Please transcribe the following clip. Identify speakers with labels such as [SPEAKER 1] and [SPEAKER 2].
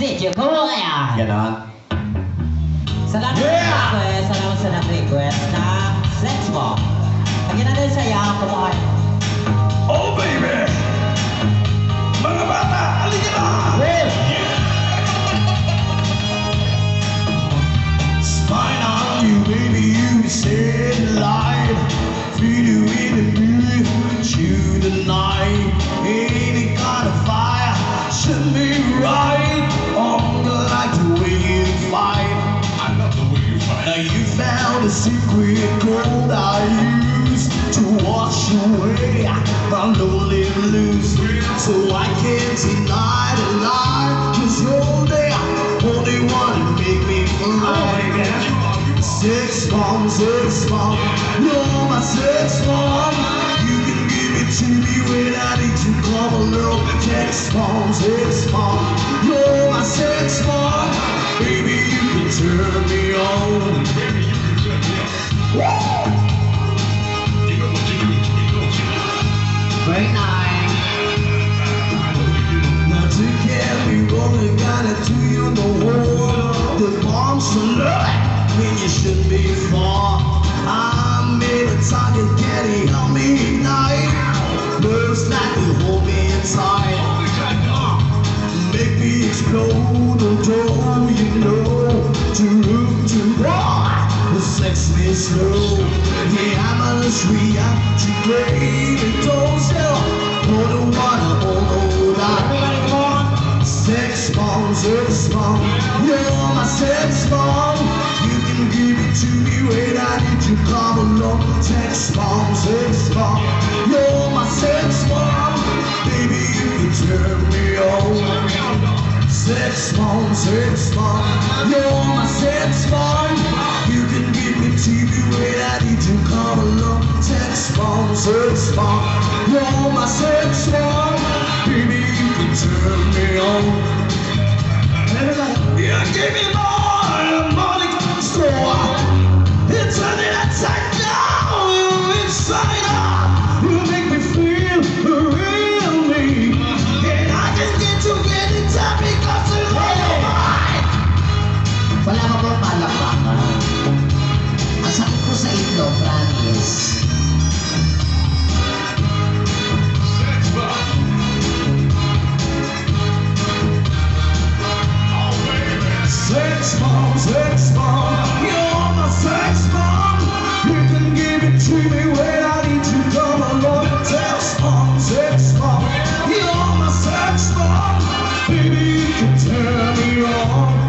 [SPEAKER 1] Sityo Kuya.
[SPEAKER 2] Ganon.
[SPEAKER 1] Salamat
[SPEAKER 2] Yeah!
[SPEAKER 1] sa request. Salamat sa nag-request na Let's Walk. Lagyan natin sa iyo, kumuha.
[SPEAKER 2] Oh, baby! Secret gold I use to wash away my lonely blues. So I can't deny the lie, cause you're there, only one to make me fly. Sex bomb, sex bomb, you're my sex Bombs alert when you should be far I made a target, can he help me ignite? You hold me
[SPEAKER 3] uh,
[SPEAKER 2] Make me explode, although you know. To room to the sex me slow. Yeah, I'm on street, I'm too great And don't hold the water, hold
[SPEAKER 1] Everybody, on.
[SPEAKER 2] Sex bomb, sex bomb, you're sex bomb. You can give it to me when I need you come along. Sex bomb, sex bomb, you're my sex bomb. Baby, you can turn me on. Sex bomb, sex bomb, you're my sex bomb. You can give it to me when I need you come along. Sex bomb, sex bomb, you're my sex bomb. Baby, you can turn me on. You give me Sex bomb. You're my sex bomb. You can give it to me when I need you. Come along. Sex bomb, sex bomb. You're my sex bomb. Baby, you can turn me on.